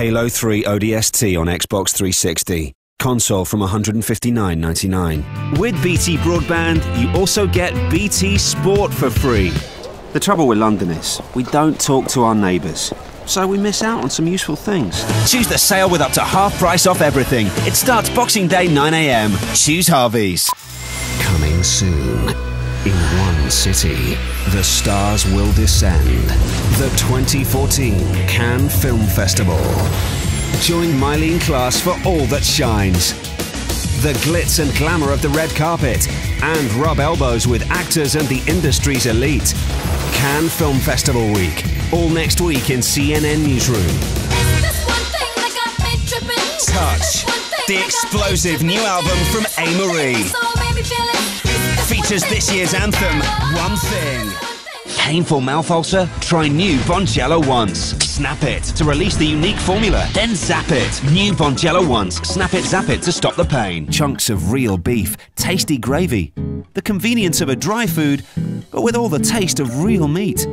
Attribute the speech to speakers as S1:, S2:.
S1: Halo 3 ODST on Xbox 360. Console from $159.99. With BT Broadband, you also get BT Sport for free. The trouble with London is, we don't talk to our neighbours, so we miss out on some useful things.
S2: Choose the sale with up to half price off everything. It starts Boxing Day 9am. Choose Harveys.
S1: Coming soon. In one city, the stars will descend. The 2014 Cannes Film Festival. Join Myleene Klass for all that shines. The glitz and glamour of the red carpet, and rub elbows with actors and the industry's elite. Cannes Film Festival Week, all next week in CNN Newsroom.
S2: Touch, the explosive new album from A. Marie. Features this year's anthem, One Thing. Painful mouth ulcer? Try new Bonjela Once. Snap it to release the unique formula, then zap it. New Bonjela Once. Snap it, zap it to stop the pain.
S1: Chunks of real beef, tasty gravy, the convenience of a dry food, but with all the taste of real meat.